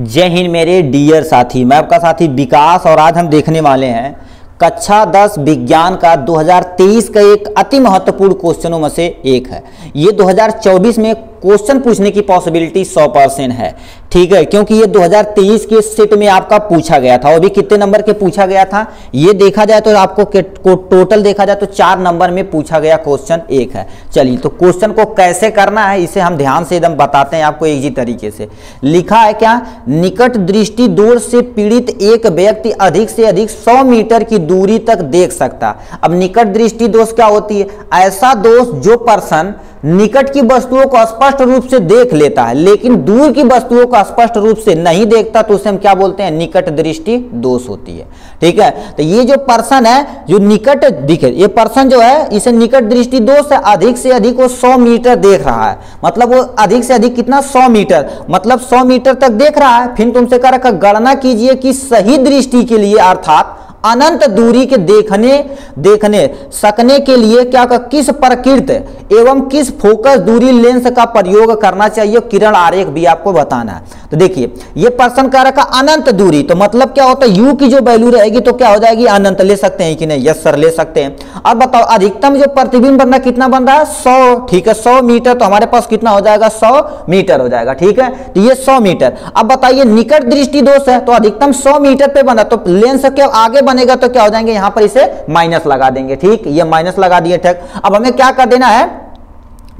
जय हिंद मेरे डियर साथी। मैं आपका साथी विकास और आज हम देखने वाले हैं कक्षा 10 विज्ञान का 2023 का एक अति महत्वपूर्ण क्वेश्चनों में से एक है। ये 2024 में क्वेश्चन पूछने की पॉसिबिलिटी 100 परसेंट है। ठीक है? क्योंकि ये 2023 के सेट में आपका पूछा गया था। और भी कितने नंबर के पूछा गया था? ये देखा जाए तो आपको को टोटल देखा जाए तो चार नंबर में पूछा गया क्वेश्चन एक है। चलिए तो क्वेश्चन को कैसे करना है, इसे हम ध्यान से एकदम बताते हैं आपको एक ही तरीके से। लिखा है क्या? निकट दृष्टि दूर से पीड़ित एक व्यक्ति अधिक से अधिक सौ मीटर की दूरी तक देख सकता। अब निकट दृष्टि दोष क्या होती है? ऐसा दोष जो पर्सन निकट की वस्तुओं को स्पष्ट रूप से देख लेता है, लेकिन दूर की वस्तुओं को स्पष्ट रूप से नहीं देखता तो उसे हम क्या बोलते हैं? निकट दृष्टि दोष होती है। ठीक है? तो ये जो पर्सन है, जो निकट दिखे, ये पर्सन जो है, इसे निकट दृष्टि दोष है, अधिक से अधिक वो 100 मीटर देख रहा है। मतलब वो अधिक से अधिक कितना? सौ मीटर। मतलब सौ मीटर तक देख रहा है। फिर तुमसे कह रखा गणना कीजिए कि सही दृष्टि के लिए, अर्थात अनंत दूरी के देखने देखने, सकने के लिए क्या, किस प्रकृत एवं किस फोकस दूरी लेंस का प्रयोग करना चाहिए? किरण आरेख भी आपको बताना है। तो देखिए, ये पर्सन कह रखा अनंत दूरी तो मतलब क्या होता है? यू की जो वैल्यू रहेगी तो क्या हो जाएगी? अनंत ले सकते हैं कि नहीं? यस सर, ले सकते हैं। अब बताओ, अधिकतम जो प्रतिबिंब बनना कितना बन रहा है? सौ, ठीक है, सौ मीटर तो हमारे पास कितना हो जाएगा? सौ मीटर हो जाएगा, ठीक है? तो ये सौ मीटर। अब बताइए, निकट दृष्टि दोष है तो अधिकतम सौ मीटर पे बना तो लेंस के आगे बनेगा तो क्या हो जाएँगे? यहाँ पर इसे माइनस लगा देंगे, ठीक? ये माइनस लगा दिए, ठीक? अब हमें क्या कर देना है?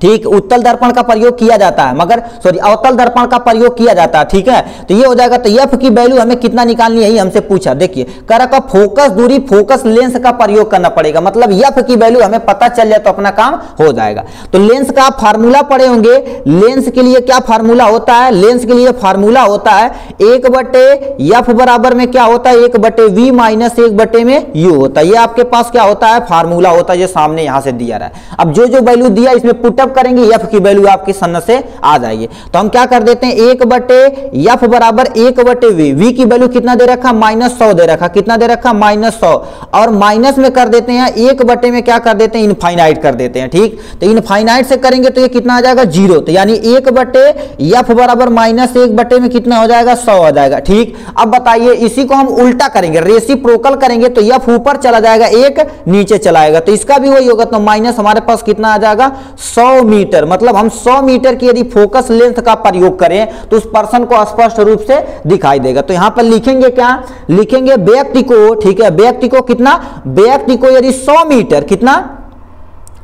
ठीक, उत्तल दर्पण का प्रयोग किया जाता है, मगर सॉरी अवतल दर्पण का प्रयोग किया जाता है, ठीक है? तो ये हो जाएगा तो एफ़ की वैल्यू हमें कितना निकालनी है हमसे पूछा। देखिए कर का फोकस दूरी फोकस लेंस का प्रयोग करना पड़ेगा। मतलब एफ़ की वैल्यू हमें पता चल जाए तो अपना काम हो जाएगा। तो लेंस का फार्मूला पड़े होंगे। लेंस के लिए क्या फार्मूला होता है? लेंस के लिए फार्मूला होता है एक बटे एफ़ बराबर में क्या होता है? एक बटे वी माइनस एक बटे में यू होता है। ये आपके पास क्या होता है? फार्मूला होता है, जो सामने यहाँ से दिया रहा है। अब जो जो वैल्यू दिया, इसमें पुटअप जब करेंगे एफ़ की वैल्यू आपकी सन्न से आ जाएगी। तो हम क्या कर देते हैं, एक बटे एफ़ बराबर एक बटे वी। वी की वैल्यू कितना दे रखा? माइनस सौ दे रखा। कितना दे रखा? माइनस सौ। और माइनस में कर देते हैं, एक बटे में क्या कर देते हैं? इनफाइनाइट कर देते हैं, ठीक? तो इनफाइनाइट से करेंगे तो ये कितना आ जाएगा? ज़ीरो। तो यानी एक बटे एफ़ बराबर माइनस एक बटे में कितना हो जाएगा? सौ आ जाएगा, ठीक? अब बताइए, इसी को हम उल्टा करेंगे रेसी प्रोकल करेंगे तो एफ़ ऊपर चला जाएगा, एक नीचे चलाएगा तो इसका भी वही होगा तो माइनस हमारे पास कितना आ जाएगा? सौ मीटर मतलब हम 100 मीटर की यदि फोकस लेंथ का प्रयोग करें तो उस पर्सन को स्पष्ट रूप से दिखाई देगा। तो यहाँ पर लिखेंगे क्या? लिखेंगे व्यक्ति को, ठीक है, व्यक्ति को कितना? व्यक्ति को यदि 100 मीटर, कितना?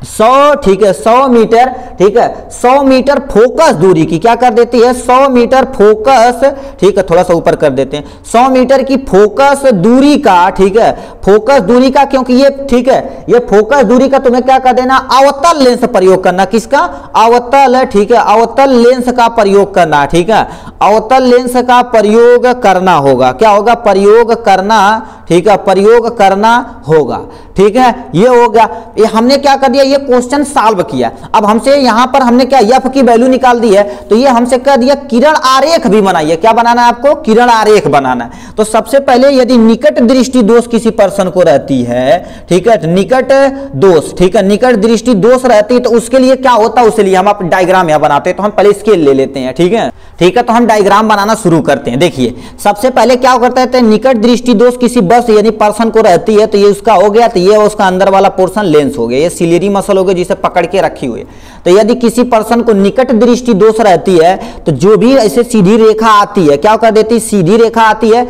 सौ, ठीक है, सौ मीटर, ठीक है, सौ मीटर फोकस दूरी की क्या कर देती है? सौ मीटर फोकस, ठीक है, थोड़ा सा ऊपर कर देते हैं। सौ मीटर की फोकस दूरी का, ठीक है, फोकस दूरी का, क्योंकि ये, ठीक है, ये फोकस दूरी का तुम्हें क्या कर देना? अवतल लेंस प्रयोग करना। किसका? अवतल ठीक है अवतल लेंस का प्रयोग करना, ठीक है। अवतल लेंस का प्रयोग करना होगा। क्या होगा? प्रयोग करना, ठीक है, प्रयोग करना होगा। ठीक है, ये हो गया। ये हमने क्या कर दिया? ये क्वेश्चन सॉल्व किया। अब हमसे यहाँ पर हमने क्या एफ़ की वैल्यू निकाल दी है तो ये हमसे कह दिया, किरण आरेख भी बनाइए। क्या बनाना है आपको? किरण आरेख बनाना है। तो सबसे पहले यदि निकट दृष्टि दोष किसी पर्सन को रहती है, ठीक है निकट दोष, ठीक है, निकट दृष्टि दोष रहती है तो उसके लिए क्या होता है? उसके लिए हम आप डायग्राम यहाँ बनाते हैं तो हम पहले स्केल ले लेते हैं, ठीक है? ठीक है तो हम डायग्राम बनाना शुरू करते हैं। देखिए, सबसे पहले क्या करते हैं निकट दृष्टि दोष किसी बस यानी पर्सन को रहती है तो ये उसका हो गया तो ये उसका अंदर वाला पोर्शन लेंस हो गया। ये सिलेरी मसल हो गया, जिसे पकड़ के रखी हुई तो यदि किसी पर्सन को निकट दृष्टि दोष रहती है तो जो भी ऐसे सीधी रेखा आती है, क्या कर देती है? सीधी रेखा आती है।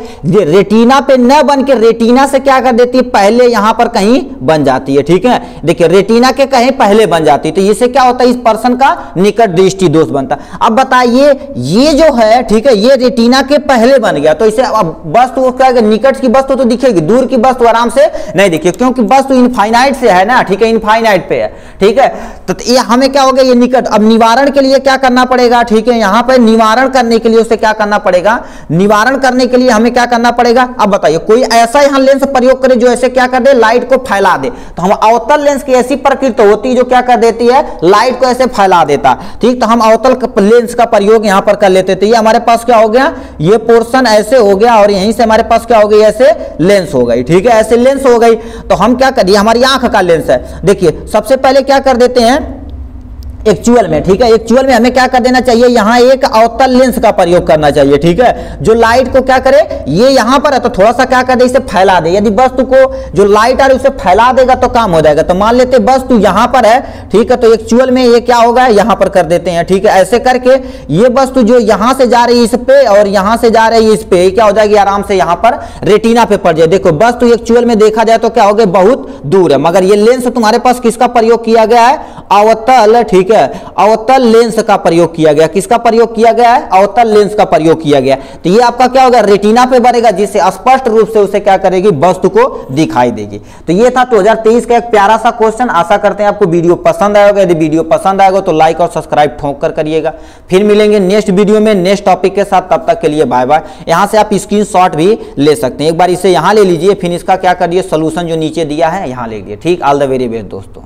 रेटिना पे न बन के रेटिना से क्या कर देती है? पहले यहाँ पर कहीं बन जाती है, ठीक है? देखिए रेटिना के कहीं पहले बन जाती है तो इससे क्या होता है? इस पर्सन का निकट दृष्टि दोष बनता अब बताइए ये जो है, ठीक है, ये रेटिना के पहले बन गया। तो इसे अब वस्तु क्या निकट की वस्तु तो दिखेगी, दूर की वस्तु आराम से नहीं दिखेगी, क्योंकि वस्तु इनफाइनाइट से है ना, ठीक है इनफाइनाइट पे है, ठीक है। तो ये हमें क्या हो गया, ये निकट। अब निवारण के लिए क्या करना पड़ेगा, ठीक है, यहाँ पर निवारण करने के लिए उसे क्या करना पड़ेगा? निवारण करने के लिए हमें क्या करना पड़ेगा? अब बताइए, कोई ऐसा यहाँ लेंस प्रयोग करे जो ऐसे क्या कर दे लाइट को फैला दे। तो हम अवतल लेंस की ऐसी प्रकृति होती है जो क्या कर देती है लाइट को ऐसे फैला देता। ठीक तो हम अवतल लेंस का प्रयोग यहाँ पर कर लेते थे। ये हमारे पास क्या हो गया? ये पोर्शन ऐसे हो गया और यहीं से हमारे पास क्या हो गई? ऐसे लेंस हो गई, ठीक है? ऐसे लेंस हो गई। तो हम क्या करिए हमारी आँख का लेंस है। देखिए, सबसे पहले क्या कर देते हैं? एक्चुअल में, ठीक है? एक्चुअल में हमें क्या कर देना चाहिए? यहाँ एक अवतल लेंस का प्रयोग करना चाहिए, ठीक है? जो लाइट को क्या करे? ये यहाँ पर है तो थोड़ा सा क्या कर दे, इसे फैला दे। यदि वस्तु को, जो लाइट आ रही उसे फैला देगा तो काम हो जाएगा। तो मान लेते वस्तु यहाँ पर है, ठीक है? तो एक्चुअल में ये क्या होगा? यहाँ पर कर देते हैं, ठीक है? ऐसे करके ये वस्तु जो यहाँ से जा रही है इस पे और यहाँ से जा रही है इस पे क्या हो जाएगी? आराम से यहाँ पर रेटिना पे पड़ जाए। देखो, वस्तु एक्चुअल में देखा जाए तो क्या हो गया? बहुत दूर है। मगर ये लेंस तुम्हारे पास किसका प्रयोग किया गया है? अवतल ठीक है? अवतल लेंस का प्रयोग किया गया। किसका प्रयोग किया गया है? अवतल लेंस का प्रयोग किया गया। तो ये आपका क्या होगा? रेटिना पे बढ़ेगा जिससे स्पष्ट रूप से उसे क्या करेगी? वस्तु को दिखाई देगी। तो ये था 2023 का एक प्यारा सा क्वेश्चन आशा करते हैं आपको वीडियो पसंद आएगा यदि वीडियो पसंद आएगा तो लाइक और सब्सक्राइब ठोंक कर करिएगा। फिर मिलेंगे नेक्स्ट वीडियो में नेक्स्ट टॉपिक के साथ। तब तक के लिए बाय बाय यहाँ से आप स्क्रीन भी ले सकते हैं। एक बार इसे यहाँ ले लीजिए, फिर इसका क्या करिए? सोल्यूशन जो नीचे दिया है, यहाँ ले लीजिए। ठीक? ऑल द वेरी बेस्ट दोस्तों।